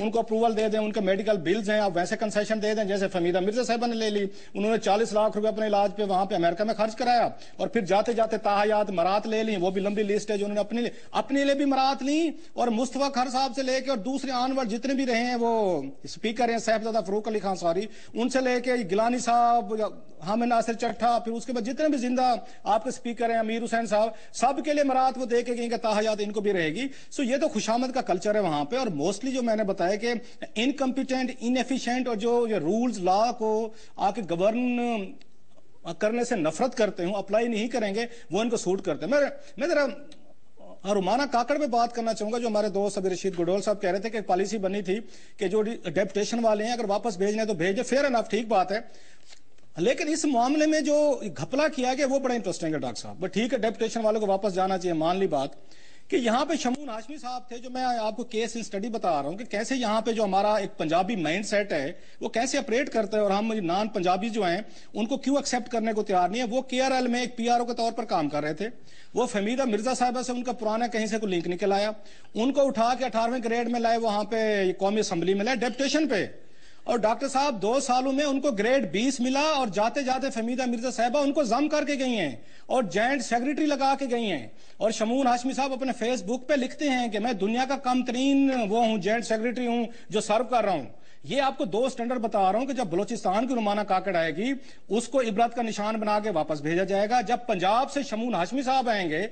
उनको अप्रूवल दे दें, उनके मेडिकल बिल्स हैं, आप वैसे कंसेशन दे दें, जैसे फमीदा मिर्ज़ा साहब ने ले ली, उन्होंने चालीस लाख रुपए अपने इलाज पे वहाँ पे अमेरिका में खर्च कराया, और फिर जाते जाते ताहयात मरात ले ली, वो भी लंबी लिस्ट है जो उन्होंने अपने लिए अपने लिए भी मरात ली, और मुस्तफ़ा खर साहब से लेके और दूसरे आनवर जितने भी रहे हैं, वो स्पीकर हैं साहबजादा फरूक अली खान सॉरी, उनसे लेके गिलानी साहब, हामिद नासिर चट्ठा, फिर उसके बाद जितने भी ज़िंदा आपके स्पीकर हैं, अमीर हुसैन साहब, सबके लिए मरात वो दे के गई ताहयात इनको भी रहेगी। सो ये तो खुशामद का कल्चर है वहाँ पे। और मोस्टली जो मैंने बताया कि इनकम्पिटेंट इनएफिशिएंट और जो ये रूल्स लॉ को आके गवर्न करने से नफरत करते हूँ अप्लाई नहीं करेंगे, वो इनको सूट करते हैं। मैं मैं जरा रुमाना काकड़ में बात करना चाहूँगा, जो हमारे दोस्त अभी रशीद गुडोल साहब कह रहे थे कि पॉलिसी बनी थी कि जो डेपुटेशन वाले हैं, अगर वापस भेजने तो भेजे फेयर एनफ ठीक बात है। लेकिन इस मामले में जो घपला किया गया, वो बड़ा इंटरेस्टिंग है, डॉक्टर साहब। बट ठीक है डेपुटेशन वालों को वापस जाना चाहिए, मान ली बात कि यहाँ पे शमून हाशमी साहब थे जो मैं आपको केस इन स्टडी बता रहा हूँ कि कैसे यहाँ पे जो हमारा एक पंजाबी माइंड सेट है, वो कैसे ऑपरेट करता है और हम नॉन पंजाबी जो हैं, उनको क्यों एक्सेप्ट करने को तैयार नहीं है? वो के में एक पीआरओ के तौर पर काम कर रहे थे। वो फमीदा मिर्ज़ा साहबा से उनका पुराना कहीं से कोई लिंक निकल आया। उनको उठा के अठारहवें ग्रेड में लाए, वहाँ पे कौमी असम्बली में लाए। डेपुटेशन पे और डॉक्टर साहब, दो सालों में उनको ग्रेड 20 मिला और जाते जाते फमीदा मिर्ज़ा साहबा उनको जम करके गई हैं और जॉइंट सेक्रेटरी लगा के गई हैं। और शमून हाशमी साहब अपने फेसबुक पे लिखते हैं कि मैं दुनिया का कम तरीन वो हूँ जॉइंट सेक्रेटरी हूँ, जो सर्व कर रहा हूँ। ये आपको दो स्टैंडर्ड बता रहा हूँ कि जब बलोचिस्तान की रुमाना काकड़ आएगी, उसको इबरत का निशान बना के वापस भेजा जाएगा। जब पंजाब से शमून हाशमी साहब आएँगे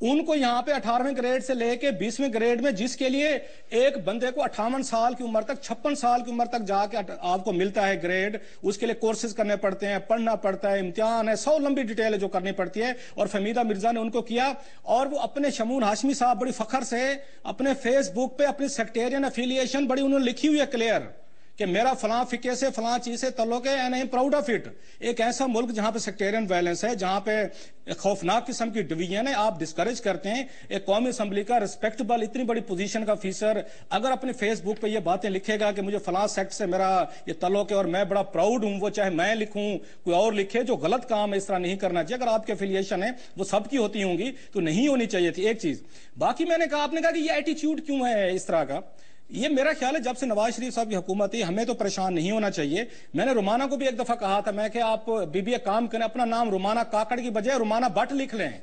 उनको यहाँ पे अठारहवें ग्रेड से लेके बीसवें ग्रेड में जिसके लिए एक बंदे को अट्ठावन साल की उम्र तक, छप्पन साल की उम्र तक जाके आपको मिलता है ग्रेड उसके लिए कोर्सेज करने पड़ते हैं, पढ़ना पड़ता है, इम्तिहान है, सौ लंबी डिटेल है जो करनी पड़ती है। और फमीदा मिर्ज़ा ने उनको किया और वो अपने शमून हाशमी साहब बड़ी फखर से अपने फेसबुक पे, अपनी सेक्टेरियन एफिलिएशन बड़ी उन्होंने लिखी हुई है क्लियर कि मेरा फलां फिके से फलां चीज़ से तल्लुक है and I proud of it एक ऐसा मुल्क जहाँ पे सेक्टेरियन वायलेंस है, जहाँ पे खौफनाक किस्म की डिवीज़न है, आप डिस्करेज करते हैं, एक कौमी असम्बली का रिस्पेक्टेबल इतनी बड़ी पोजीशन का फीसर अगर अपने फेसबुक पे ये बातें लिखेगा कि मुझे फलां सेक्ट से मेरा ये तल्लुक है और मैं बड़ा प्राउड हूँ, वो चाहे मैं लिखूं, कोई और लिखे, जो गलत काम है इस तरह नहीं करना चाहिए, अगर आपके एफिलिएशन है, वो सबकी होती होंगी तो नहीं होनी चाहिए थी, एक चीज़। बाकी मैंने कहा, आपने कहा कि ये एटीट्यूड क्यों है इस तरह का? ये मेरा ख्याल है, जब से नवाज़ शरीफ साहब की हुकूमत है हमें तो परेशान नहीं होना चाहिए। मैंने रुमाना को भी एक दफ़ा कहा था, मैं कि आप बीबी काम करें, अपना नाम रुमाना काकड़ की बजाय रुमाना बट लिख लें।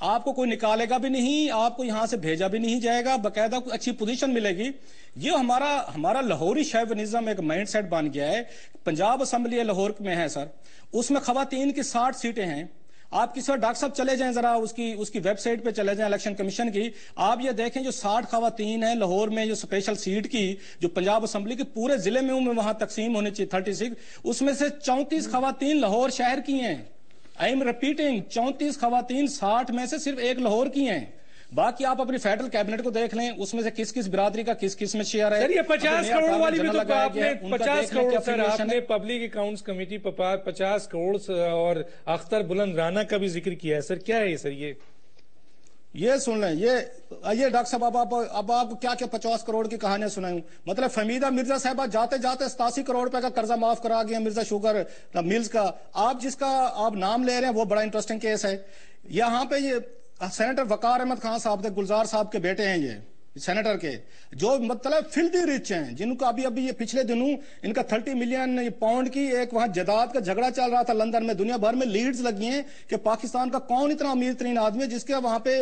आपको कोई निकालेगा भी नहीं, आपको यहाँ से भेजा भी नहीं जाएगा, बकायदा कोई अच्छी पोजीशन मिलेगी। ये हमारा हमारा लाहौरी शैवनिज्म एक माइंड सेट बन गया है। पंजाब असम्बली लाहौर में है, सर। उसमें खातन की साठ सीटें हैं। आप किसी और डॉक्टर साहब चले जाएँ जरा, उसकी उसकी वेबसाइट पे चले जाएँ इलेक्शन कमीशन की, आप ये देखें जो साठ खातन है लाहौर में, जो स्पेशल सीट की, जो पंजाब असम्बली के पूरे ज़िले में वहाँ तकसीम होनी चाहिए थर्टी सिक्स उसमें से चौंतीस खातन लाहौर शहर की हैं। आई एम रिपीटिंग, चौंतीस खातन साठ में से सिर्फ़ एक लाहौर की हैं। बाकी आप अपनी फेडरल कैबिनेट को देख लें उसमें से किस किस बिरादरी का किस किसमें शेयर है। ये पचास करोड़ वाली भी तो आपने पचास करोड़ सर आपने पब्लिक अकाउंट्स कमेटी पचास करोड़ और अख्तर बुलंद राना का भी ज़िक्र किया है। सर क्या है सर ये? ये सुन लें ये ये डॉक्टर साहब अब आप अब आपको क्या क्या पचास करोड़ की कहानियाँ सुनाई मतलब फमीदा मिर्ज़ा साहबा जाते जाते सतासी करोड़ रुपए का कर्जा माफ़ करा गया मिर्ज़ा शुगर मिल्स का। आप जिसका आप नाम ले रहे हैं वो बड़ा इंटरेस्टिंग केस है। यहाँ पे ये सेनेटर वकार अहमद खान साहब थे, गुलजार साहब के बेटे हैं ये सेनेटर के, जो मतलब फिल्दी रिच हैं, जिनको अभी अभी ये पिछले दिनों इनका 30 मिलियन पाउंड की एक वहाँ जदाद का झगड़ा चल रहा था लंदन में, दुनिया भर में लीड्स लगी हैं कि पाकिस्तान का कौन इतना अमीर तरीन आदमी है जिसके वहाँ पे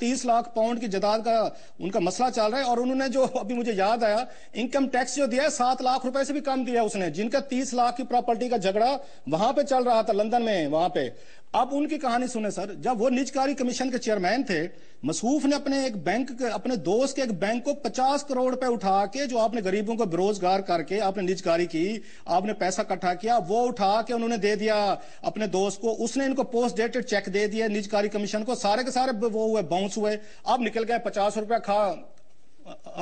तीस लाख पाउंड की जदाद का उनका मसला चल रहा है और उन्होंने जो अभी मुझे याद आया इनकम टैक्स जो दिया है, सात लाख रुपए से भी कम दिया उसने, जिनका तीस लाख की प्रॉपर्टी का झगड़ा वहाँ पे चल रहा था लंदन में, वहाँ पे। अब उनकी कहानी सुने, सर। जब वो निजकारी कमीशन के चेयरमैन थे, मसूफ ने अपने एक बैंक के, अपने दोस्त के एक बैंक को 50 करोड़ रुपए उठा के, जो आपने गरीबों को बेरोजगार करके आपने निजकारी की, आपने पैसा इकट्ठा किया, वो उठा के उन्होंने दे दिया अपने दोस्त को। उसने इनको पोस्ट डेटेड चेक दे दिया निजकारी कमीशन को। सारे के सारे वो हुए बाउंस हुए। अब निकल गए, पचास रुपया खा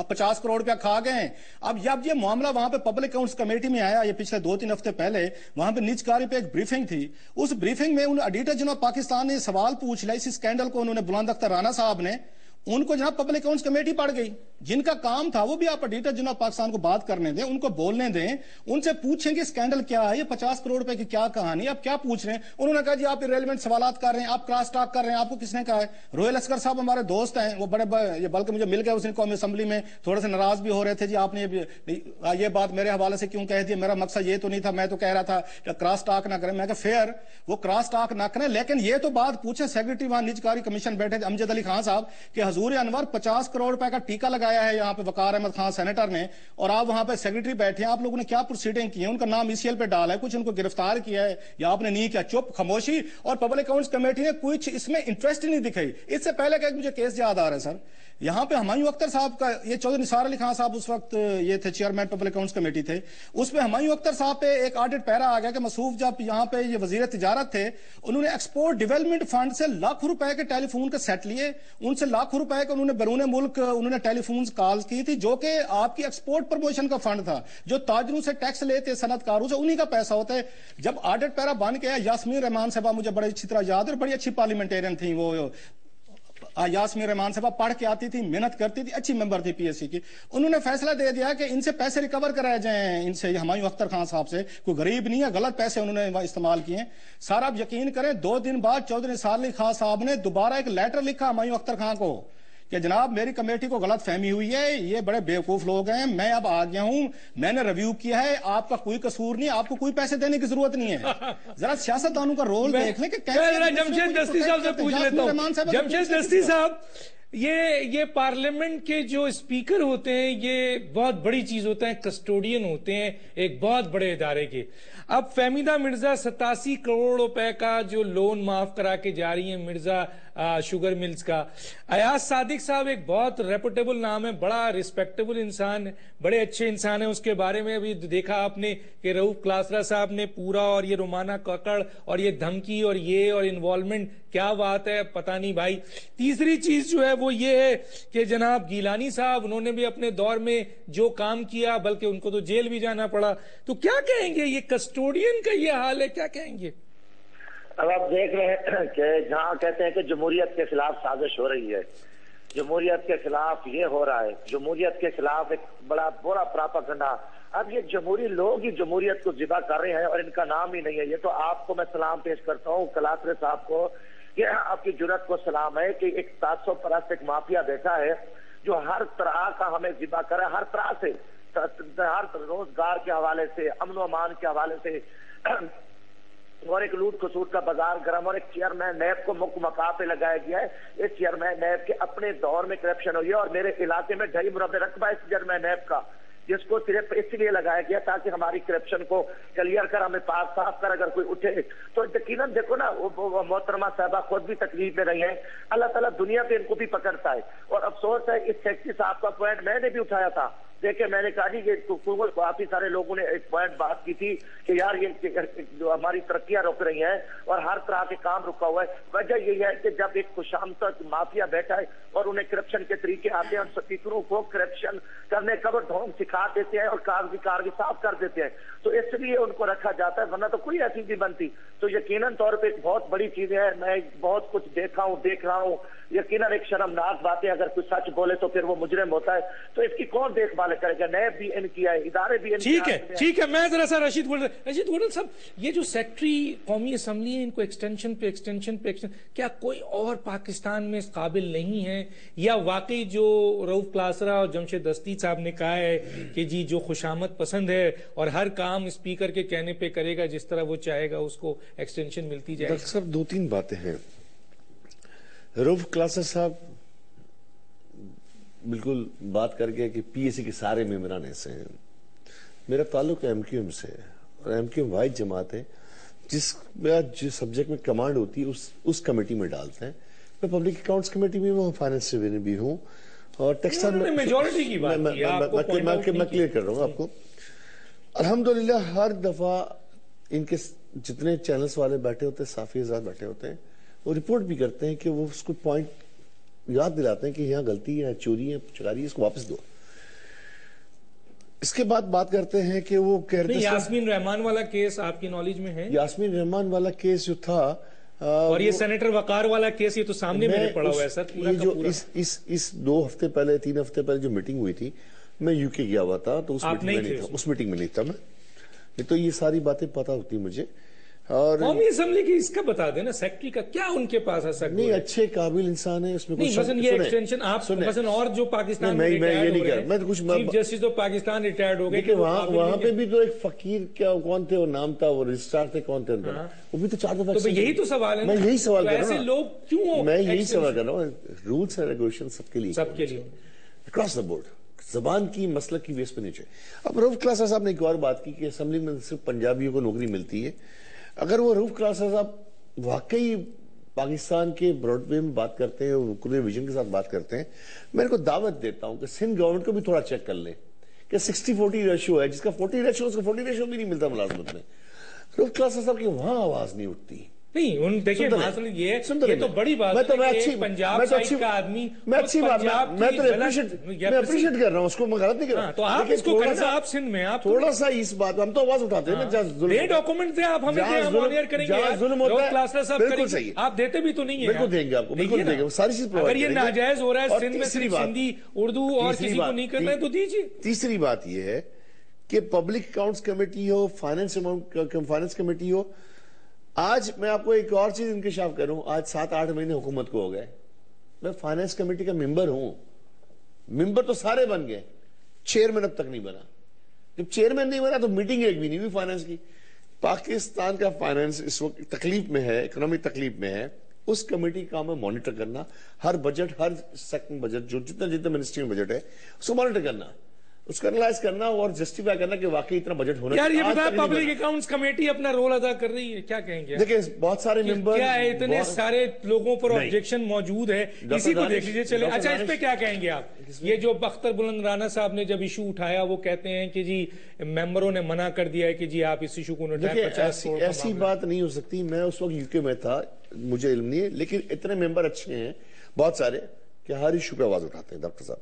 पचास करोड़ रुपया खा गए अब जब ये मामला वहाँ पे पब्लिक अकाउंट्स कमेटी में आया, ये पिछले दो तीन हफ़्ते पहले, वहाँ पे निज कार्य पे एक ब्रीफिंग थी। उस ब्रीफिंग में उन ऑडिटर जिन्होंने पाकिस्तान ने सवाल पूछ लिया, इस स्कैंडल को उन्होंने बुलंद अख्तर राणा साहब ने उनको जनाब पब्लिक अकाउंट्स कमेटी पड़ गई, जिनका काम था वो भी आप ऑडिटर जनाब पाकिस्तान को बात करने दें, उनको बोलने दें, उनसे पूछें कि स्कैंडल क्या है, ये पचास करोड़ रुपए की क्या कहानी आप क्या पूछ रहे हैं? उन्होंने कहा जी, आप रेलिवेंट सवाल कर रहे हैं, आप क्रॉस टॉक कर रहे हैं, आपको किसने कहा है? रोयल अस्कर साहब हमारे दोस्त हैं, वो बड़े ये बल्कि मुझे मिल गए उस दिन कौमी असम्बली में, थोड़े से नाराज़ भी हो रहे थे, जी आपने ये बात मेरे हवाले से क्यों कह दिया मेरा मकसद ये तो नहीं था, मैं तो कह रहा था क्रॉस टॉक ना करें। मैं फेयर, वो क्रॉस टॉक ना करें, लेकिन ये तो बात पूछे सेक्रेटरी वहाँ निजकारी कमीशन बैठे अमजद अली खान साहब, कि हजूर अनवर पचास पचास करोड़ रुपए का टीका लगाया है यहाँ पे वकार अहमद खान सेनेटर ने, और आप वहाँ पे सेक्रेटरी बैठे हैं, आप लोगों ने क्या प्रोसीडिंग की है? उनका नाम ईसीएल पे डाला है, कुछ उनको गिरफ़्तार किया है, या आपने नहीं किया? चुप, खामोशी, और पब्लिक अकाउंट्स कमेटी ने कुछ इसमें इंटरेस्ट नहीं दिखाई। इससे पहले का मुझे केस याद आ रहा है सर यहाँ पे हमायूं अख्तर साहब का, ये चौधरी निसार अली खान साहब उस वक्त, ये थे चेयरमैन पब्लिक अकाउंट्स कमेटी थे। उसमें हमायूं अख्तर साहब पे एक ऑडिट पैरा आ गया कि मसूफ जब यहाँ पे ये वज़ीर तिजारत थे, उन्होंने एक्सपोर्ट डेवलपमेंट फंड से लाख रुपए के टेलीफोन के सेट लिए। उनसे लाख रुपए के उन्होंने बैरून मुल्क, उन्होंने टेलीफोन कॉल की थी, जो कि आपकी एक्सपोर्ट प्रमोशन का फंड था। जो ताजरों से टैक्स लेते सनतकारों से, उन्हीं का पैसा होता है। जब ऑडिट पैरा बन गया यासमीन रहमान साहबा मुझे बड़ी अच्छी तरह याद और बड़ी अच्छी पार्लियामेंटेरियन थी वो। यासमीन रहमान साहब पढ़ के आती थी, मेहनत करती थी, अच्छी मेंबर थी पीएससी की। उन्होंने फैसला दे दिया कि इनसे पैसे रिकवर कराए जाएँ, इनसे हमायूं अख्तर खान साहब से। कोई गरीब नहीं है, गलत पैसे उन्होंने इस्तेमाल किए सर आप यकीन करें, दो दिन बाद चौधरी साली खान साहब ने दोबारा एक लेटर लिखा हमायूं अख्तर खां को। कि जनाब मेरी कमेटी को गलत फहमी हुई है ये बड़े बेवकूफ़ लोग हैं मैं अब आ गया हूँ मैंने रिव्यू किया है आपका कोई कसूर नहीं आपको कोई पैसे देने की ज़रूरत नहीं है। जरा सियासतदानों का रोल देख लें कि कैसे जमशेद दस्ती साहब से पूछ लेता हूँ। जमशेद दस्ती साहब ये ये पार्लियामेंट के जो स्पीकर होते हैं ये बहुत बड़ी चीज़ होते हैं कस्टोडियन होते हैं एक बहुत बड़े इदारे के। अब फहमीदा मिर्ज़ा सतासी करोड़ रुपए का जो लोन माफ़ करा के जा रही है मिर्ज़ा आ, शुगर मिल्स का। अयाज सादिक साहब एक बहुत रेपुटेबल नाम है बड़ा रिस्पेक्टेबल इंसान है बड़े अच्छे इंसान है उसके बारे में अभी देखा आपने कि रऊफ क्लासरा साहब ने पूरा और ये रोमाना ककड़ और ये धमकी और ये और इन्वॉल्वमेंट क्या बात है पता नहीं भाई। तीसरी चीज़ जो है वो ये है कि जनाब गीलानी साहब, उन्होंने भी अपने दौर में जो काम किया, बल्कि उनको तो जेल भी जाना पड़ा। तो क्या कहेंगे, ये कस्टोडियन का ये हाल है, क्या कहेंगे? अब आप देख रहे हैं कि जहाँ कहते हैं कि जमहूरियत के खिलाफ साजिश हो रही है। जमहूरियत के खिलाफ ये हो रहा है। जमहूरियत के खिलाफ एक बड़ा बुरा प्रापगंडा। अब ये जमहूरी लोग ही जमहूरियत को जिबा कर रहे हैं और इनका नाम ही नहीं है। ये तो आपको मैं सलाम पेश करता हूँ कलासरे साहब को। कि आपकी ज़रूरत को सलाम है कि एक सात सौ परस्त एक माफिया बैठा है जो हर तरह का हमें जिबा करे, हर तरह से, हर रोज़गार के हवाले से, अमन अमान के हवाले से। और एक लूट खसूट का बाज़ार गर्म, और एक चेयरमैन नैब को मुख्य मका पे लगाया गया है। इस चेयरमैन नैब के अपने दौर में करप्शन हुई है और मेरे इलाके में ढाई मुरबे रकबा इस चेयरमैन नैब का। जिसको सिर्फ़ इसलिए लगाया गया ताकि हमारी करप्शन को क्लियर कर, हमें पास, साफ़ कर अगर कोई उठे। तो यकीन देखो ना मोहतरमा साहबा खुद भी तकलीफ़ में रही है। अल्लाह तला दुनिया पे इनको भी पकड़ता है। और अफसोस है, इस सेक्रेटरी साहब का पॉइंट मैंने भी उठाया था। देखिए, मैंने कहा जी ये काफ़ी सारे लोगों ने एक पॉइंट बात की थी। कि यार ये जो हमारी तरक्कियाँ रुक रही हैं और हर तरह के काम रुका हुआ है। वजह यही है कि जब एक खुशाम तक माफिया बैठा है और उन्हें करप्शन के तरीके आते हैं और स्पीकरों को करप्शन करने का वो ढोंग सिखा देते हैं और कागज़ी कारगी साफ़ कर देते हैं तो इसलिए उनको रखा जाता है वरना तो कोई ऐसी भी बनती। तो यकीन तौर पर एक बहुत बड़ी चीज़ है मैं बहुत कुछ देखा हूँ देख रहा हूँ। यकीन एक शर्मनाक बात है अगर कोई सच बोले तो फिर वो मुजरिम होता है। तो इसकी कौन देखभाल करेगा? नैब भी इन किया है इदारे भी ठीक है ठीक है मैं जरा सा रशीद गोडल रशीद गोडल साहब ये जो सेक्रेटरी कौमी असम्बली है, इनको एक्सटेंशन पे एक्सटेंशन पे एक्सटेंशन क्या कोई और पाकिस्तान में इस काबिल नहीं है? या वाकई जो रऊफ क्लासरा और जमशेद दस्ती साहब ने कहा है कि जी, जो खुशामद पसंद है और हर काम स्पीकर के कहने पे करेगा, जिस तरह वो चाहेगा, उसको एक्सटेंशन मिलती जाए साहब दो तीन बातें हैं। रूफ क्लासेस साहब बिल्कुल बात कर गया कि पीएससी के सारे मेम्बरान ऐसे हैं। मेरा ताल्लुक एमक्यूएम से है। और एमक्यूएम वाइज जमात है जिस जिस सब्जेक्ट में कमांड होती है उस उस कमेटी में डालते हैं। मैं पब्लिक अकाउंट्स कमेटी में हूँ फाइनेंस से भी हूँ और टेक्सटाइल में मेजोरिटी की बात मैं, मैं, मैं, मैं क्लियर कर रहा हूँ आपको। अल्हम्दुलिल्लाह हर दफ़ा इनके जितने चैनल्स वाले बैठे होते हैं साफी हज़ार बैठे होते हैं वो रिपोर्ट भी करते हैं कि वो उसको पॉइंट याद दिलाते हैं कि यहाँ गलती है चोरी है चुकारी है इसको वापस दो। इसके बाद बात करते हैं कि वो यास्मीन रहमान वाला केस आपकी नॉलेज में है। यास्मीन रहमान वाला केस जो था आ, और ये सेनेटर वकार वाला केस ये तो सामने मेरे पड़ा हुआ है सर ये जो पूरा। इस इस इस दो हफ़्ते पहले तीन हफ़्ते पहले जो मीटिंग हुई थी मैं यूके गया हुआ था तो उस मीटिंग में नहीं था उस मीटिंग में नहीं था मैं। तो ये सारी बातें पता होती मुझे। और कौमी असम्बली की इसका बता देना सेक्रेटरी का क्या उनके पास है नहीं अच्छे काबिल इंसान है उसमें नहीं मसन ये एक्सटेंशन आप मसन और जो पाकिस्तान में मैं ये नहीं कर मैं तो कुछ चीफ जस्टिस तो पाकिस्तान रिटायर्ड हो गए वहाँ वहाँ पे भी तो एक फकीर क्या कौन थे वो नाम था वो रजिस्ट्रार थे कौन थे हाँ। वो भी तो चार दफ़ा तो यही तो सवाल है मैं यही सवाल कर रहा हूँ लोग क्यों मैं यही सवाल कर रहा हूँ। रूल्स एंड रेगुलेशन सबके लिए। सबके लिए। अक्रॉस द बोर्ड जबान की मसल की बेस पर नीचे। अब रऊफ क्लासा साहब ने एक और बात की कि असेंबली में सिर्फ़ पंजाबियों को नौकरी मिलती है। अगर वो रूफ क्लासेस, आप वाकई पाकिस्तान के ब्रॉडवे में बात करते हैं और विजन के साथ बात करते हैं मैं इनको दावत देता हूँ कि सिंध गवर्नमेंट को भी थोड़ा चेक कर लें कि सिक्सटी फोर्टी रेशो है, जिसका फोर्टी रेशो उसका फोर्टी रेशो भी नहीं मिलता मुलाजमत में। रूफ क्लासेस आपकी वहाँ आवाज़ नहीं उठती। नहीं उन देखिए सुनते ये ये तो बड़ी बात मैं तो मैं अच्छी पंजाब मैं तो अच्छी का आदमी मैं अच्छी बात मैं मैं तो अप्रिशिएट मैं अप्रिशिएट कर रहा हूँ उसको मैं गलत नहीं कर रहा। हाँ, तो आप इसको आप सिंध में आप थोड़ा सा इस बात हम तो आवाज़ उठाते हैं ना जहाँ जुल्म दे डॉक्यूमेंट दे आप हमें करेंगे है। आप देते भी तो नहीं है बिल्कुल देंगे आपको, बिल्कुल देंगे, सारी चीज़ अगर ये नाजायज हो रहा है सिंध में सिर्फ़ हिंदी उर्दू और किसी को नहीं करना है तो दीजिए। तीसरी बात यह है कि पब्लिक अकाउंट्स कमेटी हो फाइनेंस अमाउंट फाइनेंस कमेटी हो आज मैं आपको एक और चीज़ इंकशाफ करूँ। आज सात आठ महीने हुकूमत को हो गए। मैं फाइनेंस कमेटी का मेंबर हूँ। मेंबर तो सारे बन गए। चेयरमैन अब तक नहीं बना। जब चेयरमैन नहीं बना तो मीटिंग एक भी नहीं हुई फाइनेंस की। पाकिस्तान का फाइनेंस इस वक्त तकलीफ़ में है इकोनॉमिक तकलीफ़ में है। उस कमेटी का मैं मॉनिटर करना। हर बजट हर सेकंड बजट जो जितना जितना मिनिस्ट्री में बजट है, उसको मॉनिटर करना। उसको एनालाइज करना और जस्टिफाई करना कि वाकई इतना बजट होना यार ये बताया पब्लिक अकाउंट्स कमेटी अपना रोल अदा कर रही है क्या कहेंगे? देखिए बहुत सारे मेंबर क्या है इतने सारे लोगों पर ऑब्जेक्शन मौजूद है? इसी को देख लीजिए चले अच्छा इस पे क्या कहेंगे आप? ये जो अख्तर बुलंद राना साहब ने जब इशू उठाया वो कहते हैं कि जी मेंबरों ने मना कर दिया है कि जी आप इस इशू को ऐसी। बात नहीं हो सकती। मैं उस वक्त यूके में था मुझे इल्म नहीं है लेकिन इतने मेंबर अच्छे हैं बहुत सारे कि हर इशू पे आवाज़ उठाते हैं डॉक्टर साहब।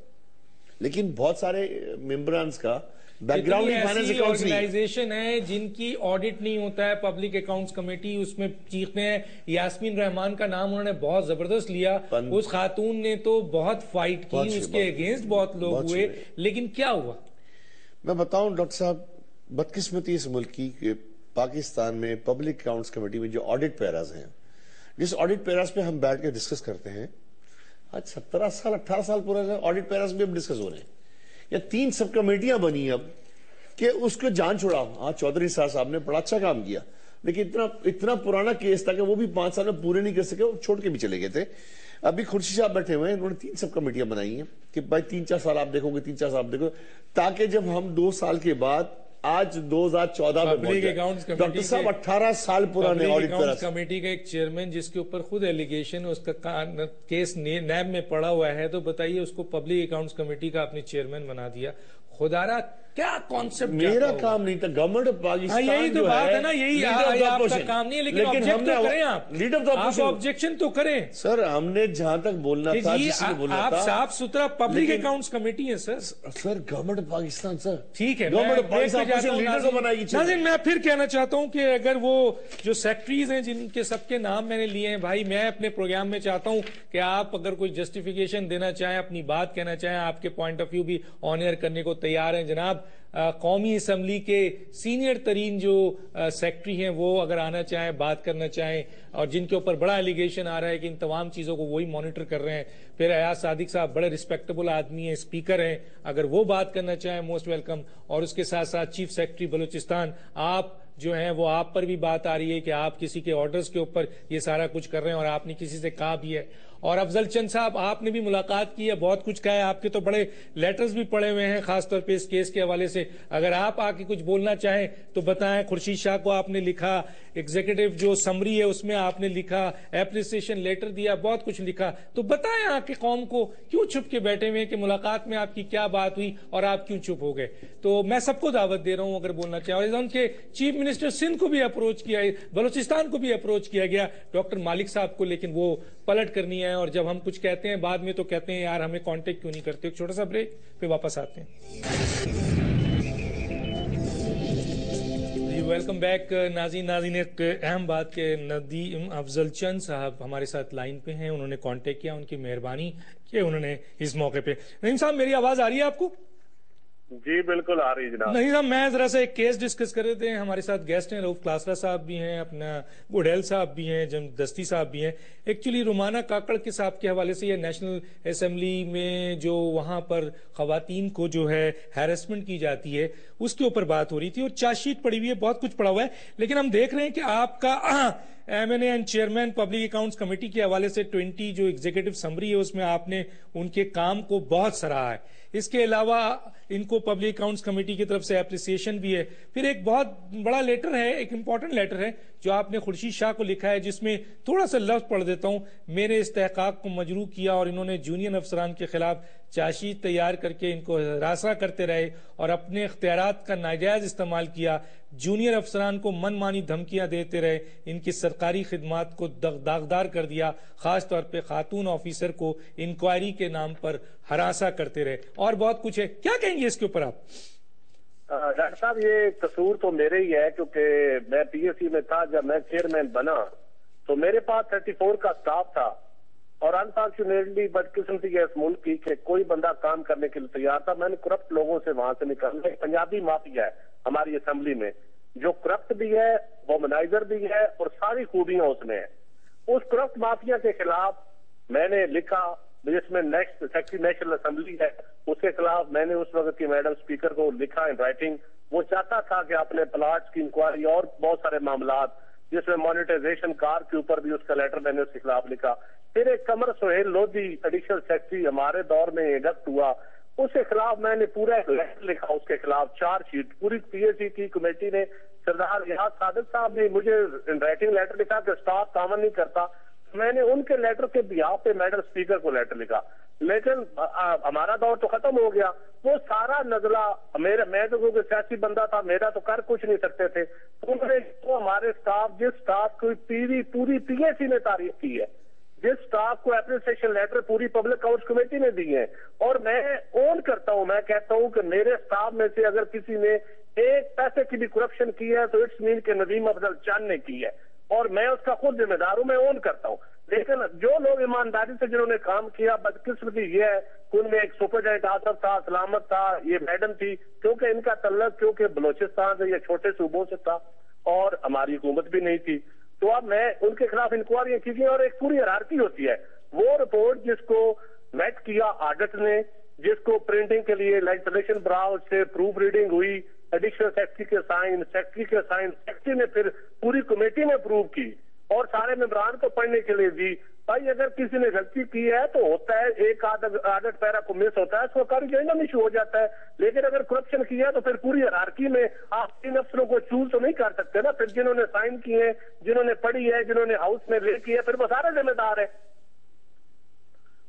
लेकिन बहुत सारे मेंबरान का बैकग्राउंड फाइनेंस। ऑर्गेनाइजेशन है जिनकी ऑडिट नहीं होता है पब्लिक अकाउंट्स कमेटी उसमें चीखते हैं। यास्मीन रहमान का नाम उन्होंने बहुत ज़बरदस्त लिया। उस खातून ने तो बहुत फाइट की अच्छी उसके अगेंस्ट बहुत लोग बहुत हुए। लेकिन क्या हुआ? मैं बताऊँ डॉक्टर साहब बदकिस्मती इस मुल्क की पाकिस्तान में पब्लिक अकाउंट्स कमेटी में जो ऑडिट पैराज हैं जिस ऑडिट पैराज पे हम बैठ के डिस्कस करते हैं आज सत्रह साल अट्ठारह साल पुराने ऑडिट पैराज भी अब डिस्कस हो रहे हैं। या तीन सब कमेटियाँ बनी अब, कि उसको जान छुड़ाओ। हाँ चौधरी साहब साहब ने बड़ा अच्छा काम किया। लेकिन इतना इतना पुराना केस था कि वो भी पाँच साल में पूरे नहीं कर सके, वो छोड़ के भी चले गए थे। अभी खुर्शी साहब बैठे हुए हैं उन्होंने तीन सब कमेटियाँ बनाई हैं, कि भाई तीन चार साल आप देखोगे, तीन चार साल आप देखोगे, ताकि जब हम दो साल के बाद आज 2014 में डॉक्टर साहब के- 18 साल पुराने ऑडिट कमेटी का एक चेयरमैन जिसके ऊपर खुद एलिगेशन उसका केस नैब में पड़ा हुआ है तो बताइए उसको पब्लिक अकाउंट्स कमेटी का अपने चेयरमैन बना दिया। खुदारा क्या कॉन्सेप्ट मेरा काम नहीं था गवर्नमेंट ऑफ़ हाँ पाकिस्तान यही तो बात है ना यही ये आपका काम नहीं है लेकिन ऑब्जेक्ट तो करें आप। लीडर ऑफ़ आप ऑब्जेक्शन तो करें। सर हमने जहाँ तक बोलना था जिसने बोलना आप साफ़ सुथरा पब्लिक लेकिन- अकाउंट्स कमेटी है sir. Sir government of Pakistan sir. ठीक है गवर्नमेंट पाकिस्तान हूँ, लीडर को। बनाएगी मैं फिर कहना चाहता हूँ कि अगर वो जो सेक्रेटरीज हैं जिनके सबके नाम मैंने लिए हैं भाई मैं अपने प्रोग्राम में चाहता हूँ कि आप अगर कोई जस्टिफिकेशन देना चाहें अपनी बात कहना चाहें आपके पॉइंट ऑफ़ व्यू भी ऑनर करने को तैयार हैं जनाब। कौमी असम्बली के सीनियर तरीन जो सेक्रेटरी हैं, वो अगर आना चाहें, बात करना चाहें, और जिनके ऊपर बड़ा एलिगेशन आ रहा है कि इन तमाम चीज़ों को वही मॉनिटर कर रहे हैं, फिर अयाज सादिक साहब बड़े रिस्पेक्टेबल आदमी हैं स्पीकर हैं, अगर वो बात करना चाहें मोस्ट वेलकम और उसके साथ साथ चीफ सेक्रेटरी बलूचिस्तान, आप जो है, वो आप पर भी बात आ रही है कि आप किसी के ऑर्डर्स के ऊपर ये सारा कुछ कर रहे हैं, और आपने किसी से कहा भी है। और अफजल चंद साहब, आपने भी मुलाकात की है, बहुत कुछ कहा है। आपके तो बड़े लेटर्स भी पड़े हुए हैं, खासतौर पर इस केस के हवाले से। अगर आप आके कुछ बोलना चाहें तो बताएँ। खुर्शीद शाह को आपने लिखा एग्जीक्यूटिव जो समरी है, उसमें आपने लिखा एप्रिसिएशन लेटर दिया, बहुत कुछ लिखा। तो बताएँ आके कौम को क्यों छुप के बैठे हुए कि मुलाकात में आपकी क्या बात हुई और आप क्यों चुप हो गए? तो मैं सबको दावत दे रहा हूँ अगर बोलना चाहें। उनके चीफ मिनिस्टर सिंध को भी अप्रोच किया, बलूचिस्तान को भी अप्रोच किया गया। डॉक्टर मालिक साहब को, लेकिन वो पलट करनी है और जब हम कुछ कहते हैं, बाद में तो कहते हैं, यार, हमें कॉन्टेक्ट क्यों नहीं करते? छोटा सा ब्रेक फिर वापस आते हैं. वेलकम बैक नाजी नाजीन, एक अहम बात के नदीम अफजल चंद साहब हमारे साथ लाइन पे हैं। उन्होंने कांटेक्ट किया, उनकी मेहरबानी कि उन्होंने इस मौके पे नदीम साहब, मेरी आवाज़ आ रही है आपको? जी, बिल्कुल आ रही जनाब। नहीं साहब मैं जरा सा एक केस डिस्कस कर रहे थे। हमारे साथ गेस्ट हैं, रऊफ क्लासरा साहब भी हैं, अपना बुढ़ेल साहब भी हैं जम दस्ती साहब भी हैं। एक्चुअली रुमाना काकड़ के साहब के हवाले से ये नेशनल असेंबली में जो वहाँ पर खातन को जो है हैरेसमेंट की जाती है, उसके ऊपर बात हो रही थी और चार्जशीट पड़ी हुई है, बहुत कुछ पड़ा हुआ है। लेकिन हम देख रहे हैं कि आपका M N and chairman public accounts committee के हवाले से 20 जो एग्जीक्यूटिव समरी है, उसमें आपने उनके काम को बहुत सराहा है। इसके अलावा इनको पब्लिक अकाउंट्स कमेटी की तरफ़ से अप्रिसिएशन भी है। फिर एक बहुत बड़ा लेटर है, एक इंपॉर्टेंट लेटर है, जो आपने खुर्शीद शाह को लिखा है, जिसमें थोड़ा सा लफ्ज पढ़ देता हूँ। मेरे इस तहकाक को मजरू किया और इन्होंने जूनियर अफसरान के खिलाफ चाशी तैयार करके इनको हरासा करते रहे और अपने अख्तियार का नाजायज इस्तेमाल किया। जूनियर अफसरान को मनमानी धमकियाँ देते रहे। इनकी सरकारी खिदमत को दागदार कर दिया। खास तौर खातून ऑफिसर को इंक्वायरी के नाम पर हरासा करते रहे। और बहुत कुछ है। क्या कहेंगे इसके ऊपर आप? डॉक्टर साहब, ये कसूर तो मेरे ही है क्योंकि मैं पीएससी में था। जब मैं चेयरमैन बना तो मेरे पास थर्टी फोर का स्टाफ था। और अनफॉर्चुनेटली बदकिस्मती है इस मुल्क की कि कोई बंदा काम करने के लिए तैयार था, मैंने करप्ट लोगों से वहाँ से निकालना पंजाबी माफिया है हमारी असेंबली में, जो करप्ट भी है वोमनाइजर भी है और सारी खूबियाँ उसमें है। उस करप्ट माफिया के खिलाफ मैंने लिखा, जिसमें नेक्स्ट सेक्रेटरी नेशनल असेंबली है, उसके खिलाफ मैंने उस वक्त की मैडम स्पीकर को लिखा इन राइटिंग वो चाहता था कि अपने प्लाट की इंक्वायरी और बहुत सारे मामला जिसमें मॉनिटाइजेशन कार के ऊपर भी उसका लेटर मैंने उसके खिलाफ लिखा। फिर एक कमर सोहेल लोधी एडिशनल सेक्रेटरी हमारे दौर में एडप्ट हुआ। उसके खिलाफ मैंने पूरा एक लेटर लिखा उसके खिलाफ चार्जशीट पूरी पीएचडी की कमेटी ने, सरदार रियाज सादिक साहब ने मुझे राइटिंग लेटर लिखा कि स्टाफ कामन नहीं करता। मैंने उनके लेटर के बिहार पे मैडम स्पीकर को लेटर लिखा। लेकिन हमारा दौर तो खत्म हो गया। वो सारा नजला मेरा, मैं तो क्योंकि सियासी बंदा था, मेरा तो कर कुछ नहीं सकते थे। उन्होंने तो हमारे स्टाफ जिस स्टाफ की पूरी पूरी पीएसी ने तारीफ़ की है। जिस स्टाफ को एप्रिसिएशन लेटर पूरी पब्लिक अकाउंट कमेटी ने दी है। और मैं ओन करता हूँ, मैं कहता हूँ कि मेरे स्टाफ में से अगर किसी ने एक पैसे की भी करप्शन की है तो इट्स मीन के नदीम अफजल चाँद ने की है। और मैं उसका खुद जिम्मेदार हूँ, मैं ओन करता हूँ। लेकिन जो लोग ईमानदारी से जिन्होंने काम किया, बदकिस्मती ये है उनमें एक सुपरडेंट आसफ था, सलामत था, ये मैडम थी, क्योंकि इनका तल्लक, क्योंकि बलोचिस्तान से, या छोटे सूबों से था, और हमारी हुकूमत भी नहीं थी। तो अब मैं उनके खिलाफ इंक्वायरियाँ की गई, और एक पूरी हरारती होती है। वो रिपोर्ट जिसको मेट किया आडिट ने, जिसको प्रिंटिंग के लिए लेजिस्लेशन ब्राउज से प्रूफ रीडिंग हुई एडिशनल सेक्रेटरी के साइन सेक्रेटरी के साइन सेक्रेटरी ने फिर पूरी कमेटी ने अप्रूव की और सारे मेम्बरान को पढ़ने के लिए दी भाई अगर किसी ने गलती की है तो होता है एक आदत पैरा को मिस होता है तो कार्य इशू हो जाता है लेकिन अगर करप्शन किया है तो फिर पूरी हरारकी में आप तीन अफसरों को चूज़ तो नहीं कर सकते ना फिर जिन्होंने साइन किए हैं जिन्होंने पढ़ी है जिन्होंने हाउस में ले की है फिर वो सारे जिम्मेदार है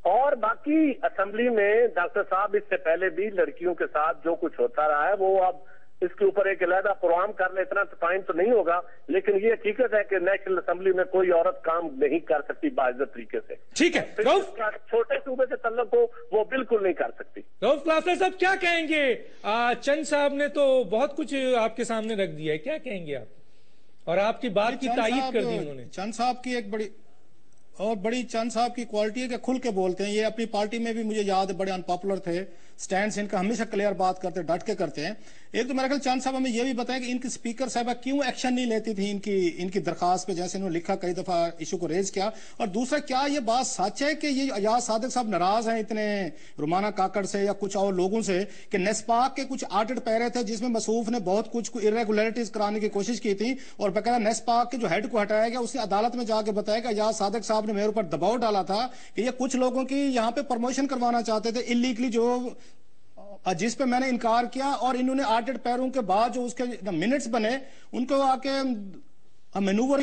और बाकी असेंबली में डॉक्टर साहब इससे पहले भी लड़कियों के साथ जो कुछ होता रहा है वो अब इसके ऊपर एक अलहदा प्रोग्राम कर ले इतना टाइम तो नहीं होगा लेकिन ये हकीकत है कि नेशनल असेंबली में कोई औरत काम नहीं कर सकती बाइज्जत तरीके से। ठीक है। छोटे सूबे से तल्लक हो वो बिल्कुल नहीं कर सकती। रऊफ साहब क्या कहेंगे? चंद साहब ने तो बहुत कुछ आपके सामने रख दिया है। क्या कहेंगे आप? और आपकी बात की तारीफ़ कर दी उन्होंने। चंद साहब की एक बड़ी और बड़ी चंद साहब की क्वालिटी है कि खुल के बोलते हैं। ये अपनी पार्टी में भी मुझे याद है बड़े अनपॉपुलर थे। स्टैंड इनका हमेशा क्लियर बात करते हैं डट के करते हैं। एक तो मेरा ख्याल चाँद साहब हमें यह भी बताया कि इनकी स्पीकर साहबा क्यों एक्शन नहीं लेती थी इनकी इनकी दरखास्त पे, जैसे इन्होंने लिखा कई दफ़ा इशू को रेज किया। और दूसरा, क्या ये बात सच है कि ये अयाज सादिक साहब नाराज़ हैं इतने रुमाना काकड़ से या कुछ और लोगों से कि नेस्पाक के कुछ ऑडिट पैरे थे जिसमें मसूफ ने बहुत कुछ इरेगुलरिटीज कराने की कोशिश की थी और बकायदा नेस्पाक के जो हेड को हटाया गया उसने अदालत में जाकर बताया कि अयाज सादक साहब ने मेरे ऊपर दबाव डाला था कि ये कुछ लोगों की यहाँ पे प्रमोशन करवाना चाहते थे इलीगली जो जिस पे मैंने इनकार किया और इन्होंने आठ पैरों के बाद जो उसके मिनट्स बने, उनको आके मेनूवर